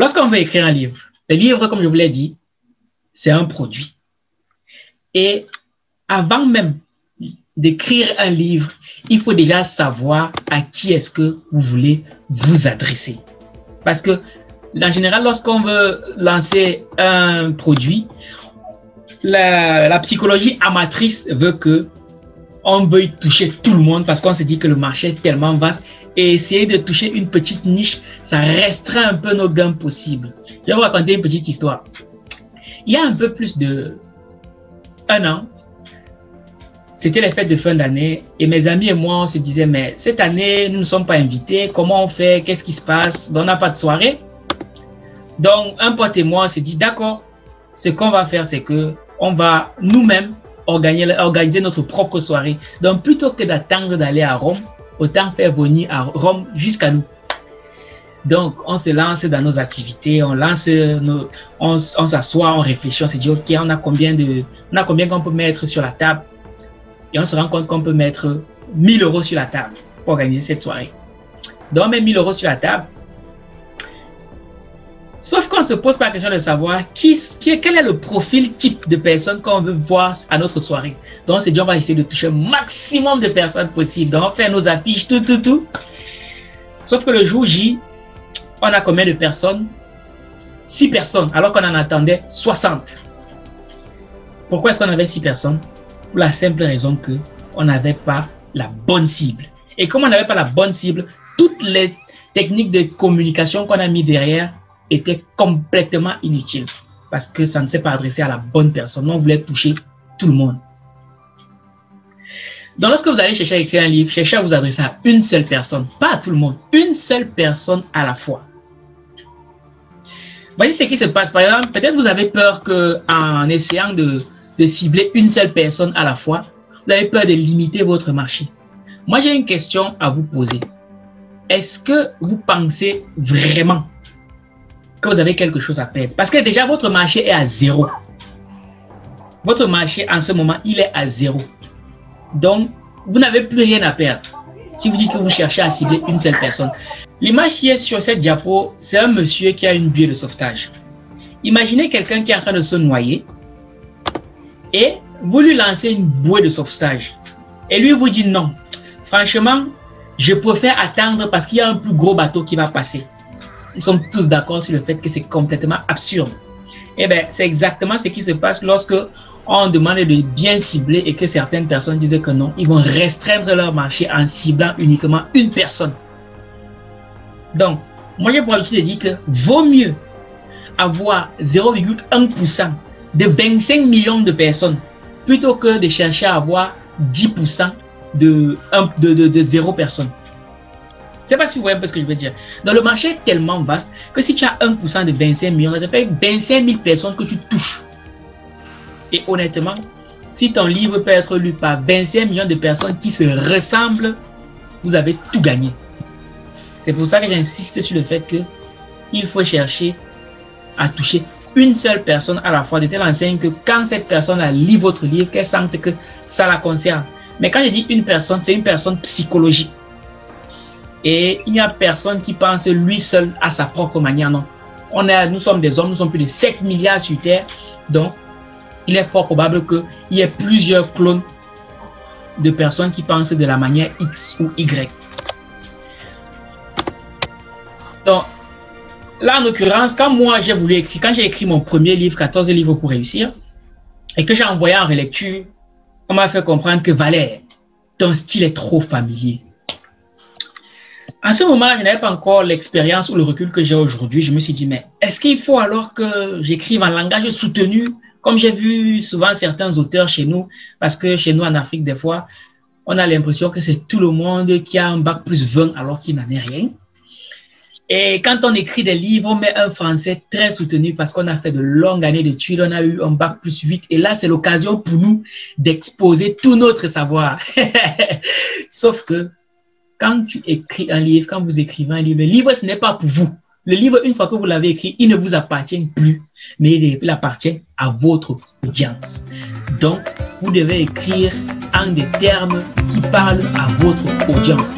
Lorsqu'on veut écrire un livre, le livre, comme je vous l'ai dit, c'est un produit. Et avant même d'écrire un livre, il faut déjà savoir à qui est-ce que vous voulez vous adresser. Parce que, en général, lorsqu'on veut lancer un produit, la, psychologie amatrice veut que on veuille toucher tout le monde parce qu'on se dit que le marché est tellement vaste et essayer de toucher une petite niche, ça restreint un peu nos gains possibles. Je vais vous raconter une petite histoire. Il y a un peu plus de un an, c'était les fêtes de fin d'année et mes amis et moi, on se disaient, mais cette année, nous ne sommes pas invités. Comment on fait? Qu'est-ce qui se passe? On n'a pas de soirée. Donc, un pote et moi, on s'est dit, d'accord, ce qu'on va faire, c'est que on va nous-mêmes organiser, notre propre soirée. Donc, plutôt que d'attendre d'aller à Rome, autant faire venir à Rome jusqu'à nous. Donc, on se lance dans nos activités, on lance nos, on, on s'assoit, on réfléchit, on se dit, OK, on a combien de, on a combien qu'on peut mettre sur la table? Et on se rend compte qu'on peut mettre 1000 euros sur la table pour organiser cette soirée. Donc, on met 1000 euros sur la table. Sauf qu'on se pose pas la question de savoir qui, qui, quel est le profil type de personne qu'on veut voir à notre soirée. Donc, on s'est dit, on va essayer de toucher le maximum de personnes possible. Donc, on fait nos affiches, tout, tout, tout. Sauf que le jour J, on a combien de personnes? 6 personnes, alors qu'on en attendait 60. Pourquoi est-ce qu'on avait 6 personnes? Pour la simple raison que on n'avait pas la bonne cible. Et comme on n'avait pas la bonne cible, toutes les techniques de communication qu'on a mis derrière était complètement inutile parce que ça ne s'est pas adressé à la bonne personne. On voulait toucher tout le monde. Donc, lorsque vous allez chercher à écrire un livre, cherchez à vous adresser à une seule personne, pas à tout le monde, une seule personne à la fois. Voici ce qui se passe. Par exemple, peut-être vous avez peur qu'en essayant de, de cibler une seule personne à la fois, vous avez peur de limiter votre marché. Moi, j'ai une question à vous poser. Est-ce que vous pensez vraiment que vous avez quelque chose à perdre? Parce que déjà, votre marché est à zéro. Votre marché, en ce moment, il est à zéro. Donc, vous n'avez plus rien à perdre. Si vous dites que vous cherchez à cibler une seule personne. L'image qui est sur cette diapo, c'est un monsieur qui a une buée de sauvetage. Imaginez quelqu'un qui est en train de se noyer et vous lui lancez une bouée de sauvetage. Et lui vous dit non. Franchement, je préfère attendre parce qu'il y a un plus gros bateau qui va passer nous sommes tous d'accord sur le fait que c'est complètement absurde. Eh bien, c'est exactement ce qui se passe lorsque on demande de bien cibler et que certaines personnes disent que non, ils vont restreindre leur marché en ciblant uniquement une personne. Donc, moi j'ai pour habitude de dire que vaut mieux avoir 0,1% de 25 millions de personnes plutôt que de chercher à avoir 10% de, de, de, de 0 personnes sais pas si vous voyez un peu ce que je veux dire. Dans le marché est tellement vaste que si tu as 1% de 25 millions, ça te fait 25 000 personnes que tu touches. Et honnêtement, si ton livre peut être lu par 25 millions de personnes qui se ressemblent, vous avez tout gagné. C'est pour ça que j'insiste sur le fait que il faut chercher à toucher une seule personne à la fois, de telle enseigne que quand cette personne lu votre livre, qu'elle sente que ça la concerne. Mais quand je dis une personne, c'est une personne psychologique. Et il n'y a personne qui pense lui seul à sa propre manière, non. On est, nous sommes des hommes, nous sommes plus de 7 milliards sur Terre. Donc, il est fort probable qu'il y ait plusieurs clones de personnes qui pensent de la manière X ou Y. Donc, là, en l'occurrence, quand moi j'ai voulu écrire, quand j'ai écrit mon premier livre, 14 livres pour réussir, et que j'ai envoyé en relecture, on m'a fait comprendre que Valère, ton style est trop familier. En ce moment-là, je n'avais pas encore l'expérience ou le recul que j'ai aujourd'hui. Je me suis dit, mais est-ce qu'il faut alors que j'écrive en langage soutenu, comme j'ai vu souvent certains auteurs chez nous, parce que chez nous en Afrique, des fois, on a l'impression que c'est tout le monde qui a un bac plus 20 alors qu'il n'en est rien. Et quand on écrit des livres, on met un français très soutenu parce qu'on a fait de longues années d'études, on a eu un bac plus 8. Et là, c'est l'occasion pour nous d'exposer tout notre savoir. Sauf que quand tu écris un livre, quand vous écrivez un livre, le livre, ce n'est pas pour vous. Le livre, une fois que vous l'avez écrit, il ne vous appartient plus, mais il appartient à votre audience. Donc, vous devez écrire en des termes qui parlent à votre audience.